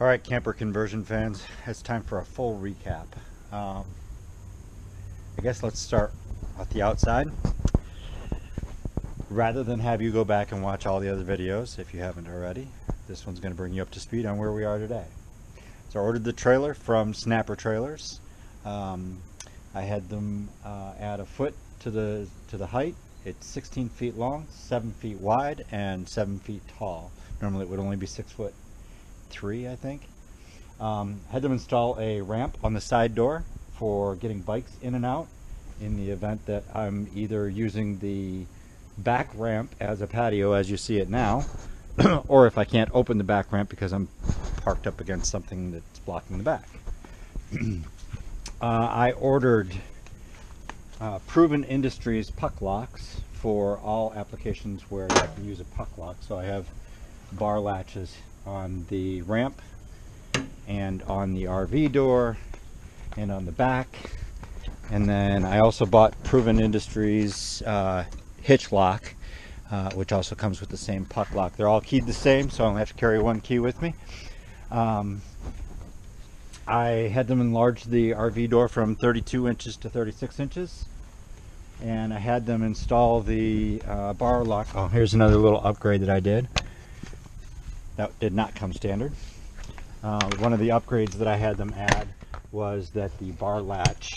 All right, camper conversion fans, it's time for a full recap. Um, I guess let's start at the outside. Rather than have you go back and watch all the other videos, if you haven't already, this one's going to bring you up to speed on where we are today. So I ordered the trailer from Snapper Trailers. Um, I had them uh, add a foot to the to the height. It's 16 feet long, 7 feet wide, and 7 feet tall. Normally it would only be 6 foot 3, I think. Um, had them install a ramp on the side door for getting bikes in and out in the event that I'm either using the back ramp as a patio as you see it now, or if I can't open the back ramp because I'm parked up against something that's blocking the back. uh, I ordered uh, Proven Industries puck locks for all applications where I can use a puck lock. So I have bar latches on the ramp and on the RV door and on the back. And then I also bought Proven Industries uh, hitch lock, uh, which also comes with the same puck lock. They're all keyed the same, so I only have to carry one key with me. Um, I had them enlarge the RV door from 32 inches to 36 inches. And I had them install the uh, bar lock. Oh, here's another little upgrade that I did. That did not come standard. Uh, one of the upgrades that I had them add was that the bar latch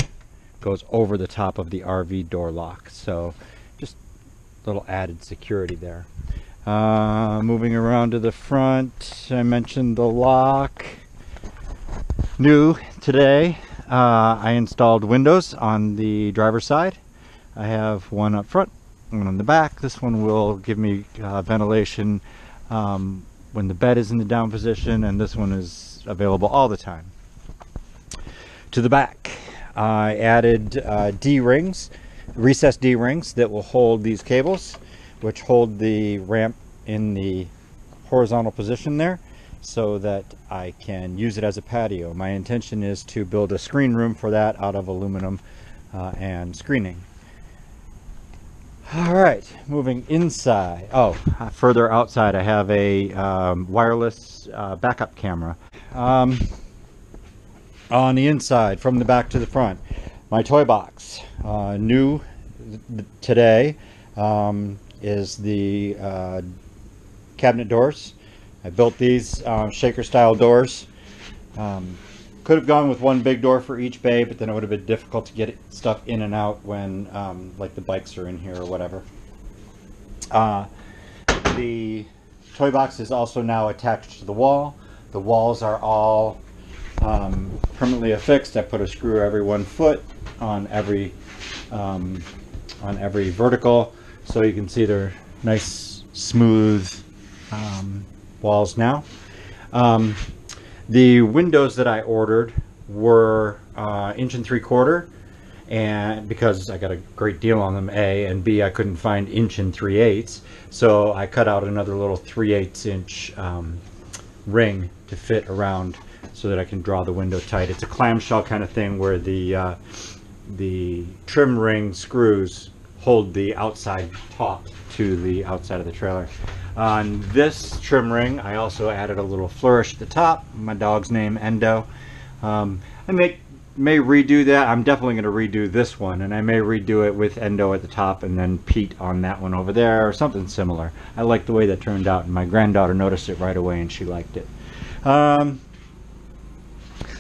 goes over the top of the RV door lock. So just a little added security there. Uh, moving around to the front, I mentioned the lock. New today, uh, I installed windows on the driver's side. I have one up front, one on the back. This one will give me uh, ventilation um, when the bed is in the down position, and this one is available all the time. To the back, I added uh, D-rings, recessed D-rings that will hold these cables, which hold the ramp in the horizontal position there so that I can use it as a patio. My intention is to build a screen room for that out of aluminum uh, and screening. All right, moving inside. Oh, further outside, I have a um, wireless uh, backup camera. Um, on the inside, from the back to the front, my toy box. Uh, new today um, is the uh, cabinet doors. I built these uh, shaker style doors. Um, could have gone with one big door for each bay, but then it would have been difficult to get stuff in and out when um, like the bikes are in here or whatever. Uh, the toy box is also now attached to the wall. The walls are all um, permanently affixed. I put a screw every one foot on every um, on every vertical, so you can see they're nice, smooth um, walls now. The windows that I ordered were uh, inch and three quarter and because I got a great deal on them A and B I couldn't find inch and three eighths so I cut out another little three eighths inch um, ring to fit around so that I can draw the window tight. It's a clamshell kind of thing where the uh, the trim ring screws hold the outside top to the outside of the trailer on this trim ring, I also added a little flourish at the top. My dog's name, Endo. Um, I may, may redo that. I'm definitely going to redo this one, and I may redo it with Endo at the top and then Pete on that one over there, or something similar. I like the way that turned out, and my granddaughter noticed it right away, and she liked it. Um,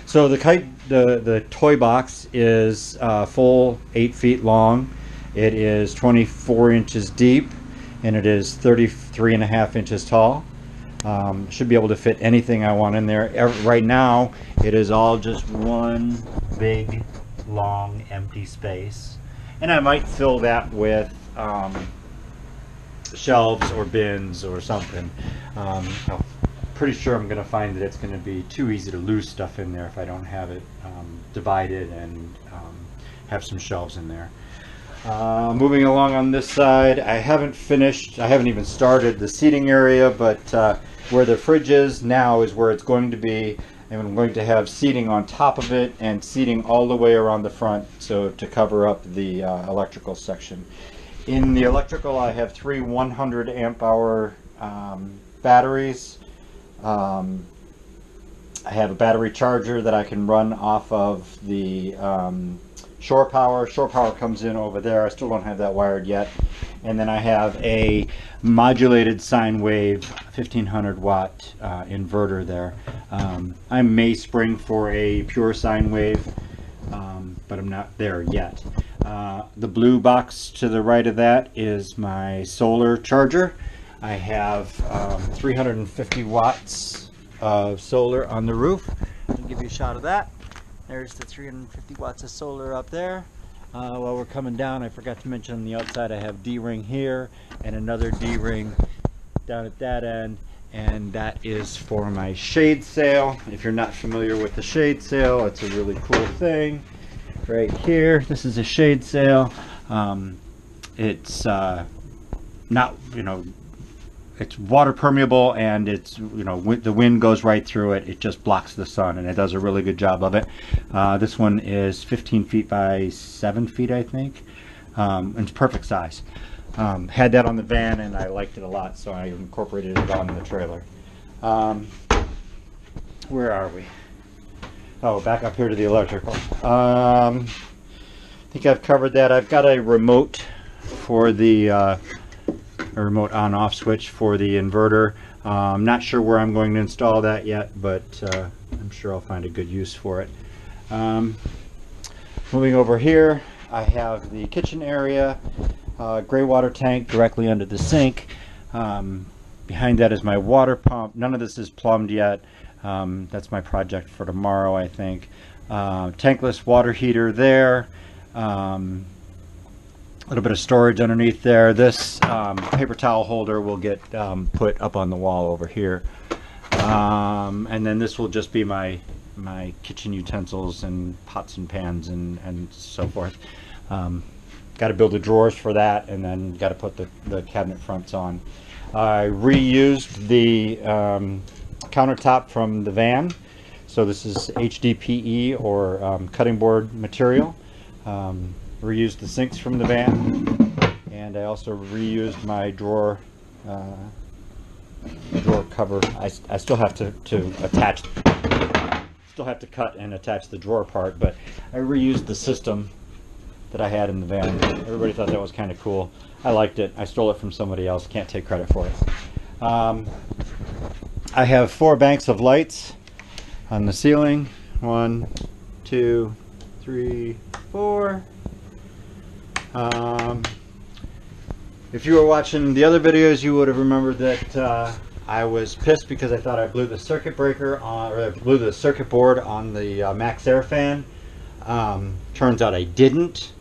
so the kite, the, the toy box is uh, full 8 feet long. It is 24 inches deep and it is 33 and a half inches tall. Um, should be able to fit anything I want in there. Right now, it is all just one big, long, empty space. And I might fill that with um, shelves or bins or something. Um, I'm pretty sure I'm going to find that it's going to be too easy to lose stuff in there if I don't have it um, divided and um, have some shelves in there. Uh, moving along on this side, I haven't finished, I haven't even started the seating area, but uh, where the fridge is now is where it's going to be. And I'm going to have seating on top of it and seating all the way around the front so to cover up the uh, electrical section. In the electrical, I have three 100 amp hour um, batteries. Um, I have a battery charger that I can run off of the um, shore power. Shore power comes in over there. I still don't have that wired yet. And then I have a modulated sine wave 1500 watt uh, inverter there. Um, I may spring for a pure sine wave, um, but I'm not there yet. Uh, the blue box to the right of that is my solar charger. I have um, 350 watts of solar on the roof. I'll give you a shot of that. There's the 350 watts of solar up there. Uh, while we're coming down, I forgot to mention on the outside I have D-ring here and another D-ring down at that end. And that is for my shade sail. If you're not familiar with the shade sail, it's a really cool thing. Right here, this is a shade sail. Um, it's uh, not, you know, it's water permeable and it's you know the wind goes right through it it just blocks the sun and it does a really good job of it. Uh, this one is 15 feet by 7 feet I think. Um, it's perfect size. Um, had that on the van and I liked it a lot so I incorporated it on the trailer. Um, where are we? Oh back up here to the electrical. Um, I think I've covered that. I've got a remote for the uh, a remote on off switch for the inverter. Uh, I'm not sure where I'm going to install that yet, but uh, I'm sure I'll find a good use for it. Um, moving over here, I have the kitchen area, uh, gray water tank directly under the sink. Um, behind that is my water pump. None of this is plumbed yet. Um, that's my project for tomorrow, I think. Uh, tankless water heater there. Um, little bit of storage underneath there. This um, paper towel holder will get um, put up on the wall over here. Um, and then this will just be my my kitchen utensils and pots and pans and, and so forth. Um, got to build the drawers for that and then got to put the, the cabinet fronts on. I reused the um, countertop from the van. So this is HDPE or um, cutting board material. Um, reused the sinks from the van, and I also reused my drawer uh, drawer cover. I, I still have to, to attach, still have to cut and attach the drawer part, but I reused the system that I had in the van. Everybody thought that was kind of cool. I liked it. I stole it from somebody else. Can't take credit for it. Um, I have four banks of lights on the ceiling. One, two, three, four. Um, if you were watching the other videos, you would have remembered that uh, I was pissed because I thought I blew the circuit breaker on, or I blew the circuit board on the uh, MaxxAir fan. Um, turns out I didn't.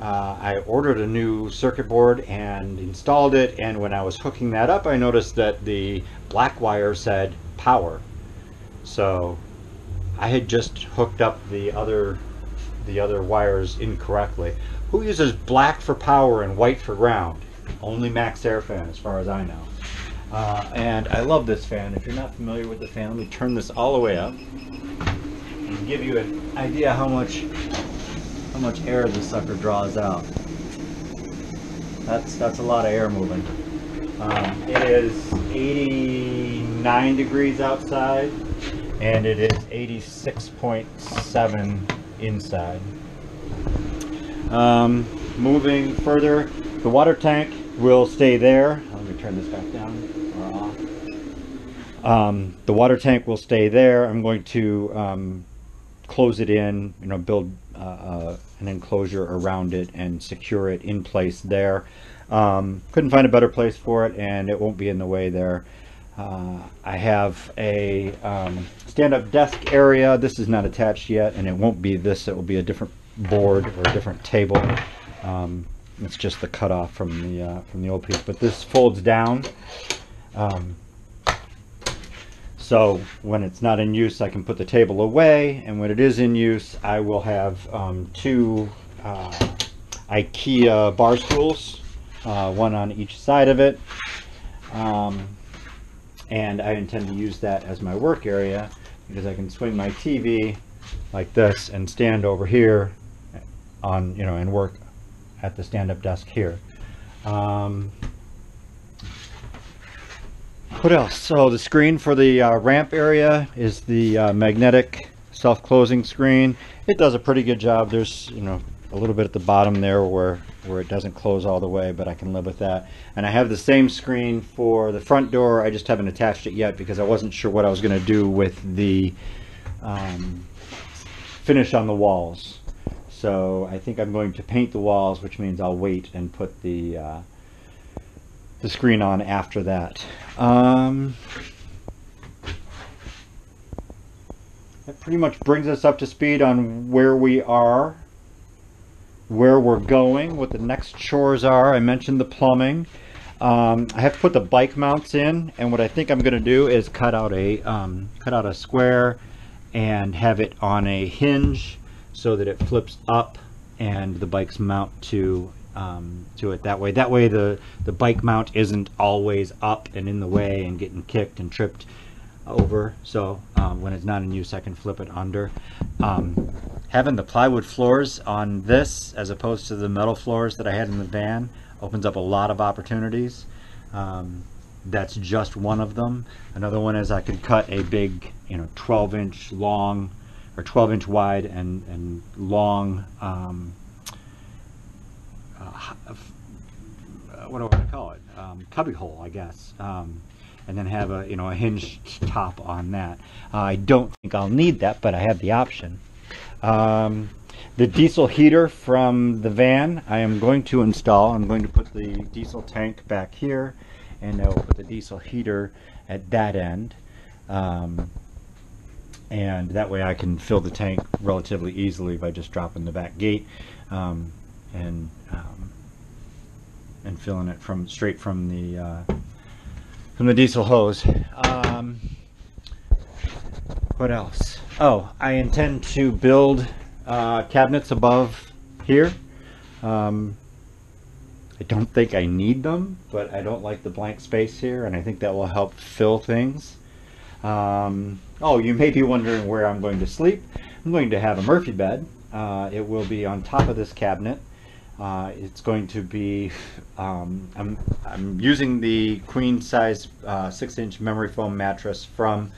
Uh, I ordered a new circuit board and installed it, and when I was hooking that up, I noticed that the black wire said power. So I had just hooked up the other the other wires incorrectly. Who uses black for power and white for ground? Only MaxxAir fan, as far as I know. Uh, and I love this fan. If you're not familiar with the fan, let me turn this all the way up and give you an idea how much how much air this sucker draws out. That's that's a lot of air moving. Um, it is 89 degrees outside, and it is 86.7 inside. Um, moving further, the water tank will stay there. Let me turn this back down or off. Um, the water tank will stay there. I'm going to um, close it in, you know, build uh, uh, an enclosure around it and secure it in place there. Um, couldn't find a better place for it and it won't be in the way there. Uh, I have a um, stand-up desk area. This is not attached yet and it won't be this. It will be a different board or a different table. Um, it's just the cutoff from the uh, from the old piece, but this folds down. Um, so when it's not in use, I can put the table away, and when it is in use, I will have um, two uh, IKEA bar stools, uh, one on each side of it. Um, and I intend to use that as my work area because I can swing my TV like this and stand over here on, you know, and work at the stand-up desk here. Um, What else? So the screen for the uh, ramp area is the uh, magnetic self-closing screen. It does a pretty good job. There's, you know, a little bit at the bottom there where, where it doesn't close all the way, but I can live with that. And I have the same screen for the front door. I just haven't attached it yet because I wasn't sure what I was going to do with the um, finish on the walls. So I think I'm going to paint the walls, which means I'll wait and put the uh, the screen on after that. Um, that pretty much brings us up to speed on where we are, where we're going, what the next chores are. I mentioned the plumbing. Um, I have to put the bike mounts in, and what I think I'm going to do is cut out a um, cut out a square and have it on a hinge so that it flips up and the bikes mount to um, to it that way. That way the, the bike mount isn't always up and in the way and getting kicked and tripped over. So um, when it's not in use, I can flip it under. Um, having the plywood floors on this as opposed to the metal floors that I had in the van opens up a lot of opportunities. Um, that's just one of them. Another one is I could cut a big, you know, 12 inch long or 12 inch wide and, and long um, uh, what do I want to call it? Um, cubby hole, I guess. Um, and then have a you know a hinged top on that. Uh, I don't think I'll need that, but I have the option. Um, the diesel heater from the van I am going to install. I'm going to put the diesel tank back here and I will put the diesel heater at that end. Um, and that way I can fill the tank relatively easily by just dropping the back gate um, and um, and filling it from straight from the uh, from the diesel hose. Um, what else? Oh, I intend to build uh, cabinets above here. Um, I don't think I need them, but I don't like the blank space here, and I think that will help fill things. Um, oh, you may be wondering where I'm going to sleep. I'm going to have a Murphy bed. Uh, it will be on top of this cabinet. Uh, it's going to be, um, I'm, I'm using the queen size uh, 6 inch memory foam mattress from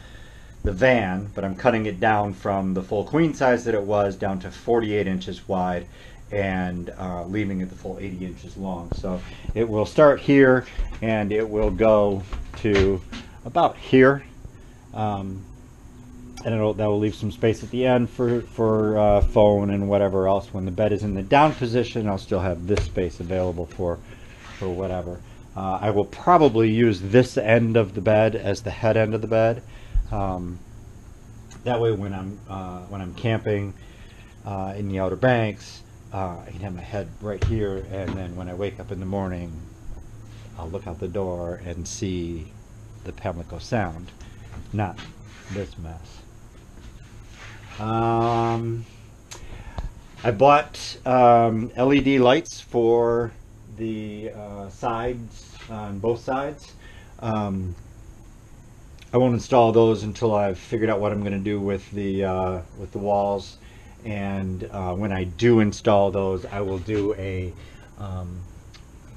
the van, but I'm cutting it down from the full queen size that it was down to 48 inches wide and uh, leaving it the full 80 inches long. So it will start here and it will go to about here. Um, and it'll, that will leave some space at the end for, for uh, phone and whatever else. When the bed is in the down position, I'll still have this space available for, for whatever. Uh, I will probably use this end of the bed as the head end of the bed. Um, that way when I'm, uh, when I'm camping uh, in the Outer Banks, uh, I can have my head right here, and then when I wake up in the morning, I'll look out the door and see the Pamlico Sound, not this mess. Um, I bought um, LED lights for the uh, sides on both sides. Um, I won't install those until I've figured out what I'm going to do with the uh, with the walls and uh, when I do install those I will do a um,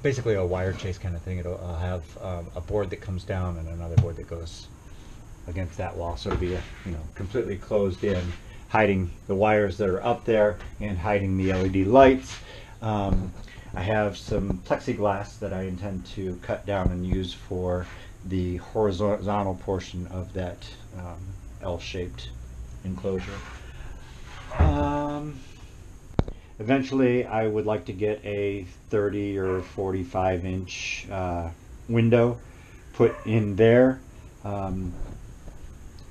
basically a wire chase kind of thing it'll I'll have um, a board that comes down and another board that goes against that wall so it'll be you know completely closed in hiding the wires that are up there and hiding the LED lights um, I have some plexiglass that I intend to cut down and use for the horizontal portion of that um, L-shaped enclosure. Um, eventually, I would like to get a 30 or 45 inch uh, window put in there. Um,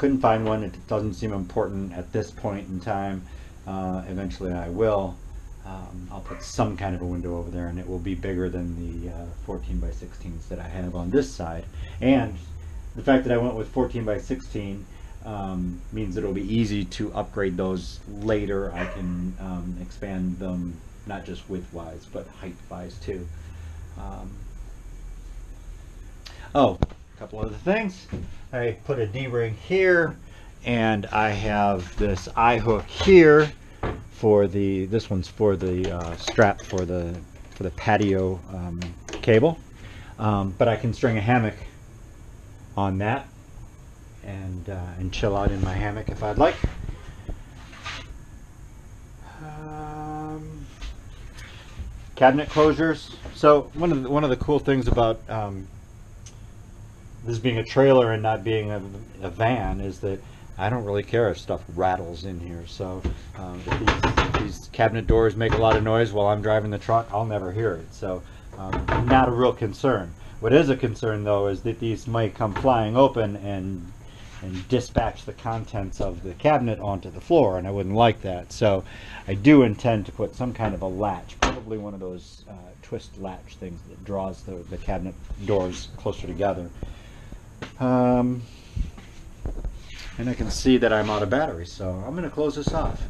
couldn't find one. It doesn't seem important at this point in time. Uh, eventually, I will. Um, I'll put some kind of a window over there, and it will be bigger than the uh, 14 by 16s that I have on this side. And the fact that I went with 14 by 16 um, means it'll be easy to upgrade those later. I can um, expand them not just width-wise, but height-wise too. Um, oh, couple other things. I put a D-ring here, and I have this eye hook here for the. This one's for the uh, strap for the for the patio um, cable, um, but I can string a hammock on that and uh, and chill out in my hammock if I'd like. Um, cabinet closures. So one of the, one of the cool things about um, this being a trailer and not being a, a van is that I don't really care if stuff rattles in here. So um, if these, these cabinet doors make a lot of noise while I'm driving the truck, I'll never hear it. So um, not a real concern. What is a concern though is that these might come flying open and and dispatch the contents of the cabinet onto the floor, and I wouldn't like that. So I do intend to put some kind of a latch, probably one of those uh, twist latch things that draws the, the cabinet doors closer together. Um, and I can see that I'm out of battery, so I'm going to close this off.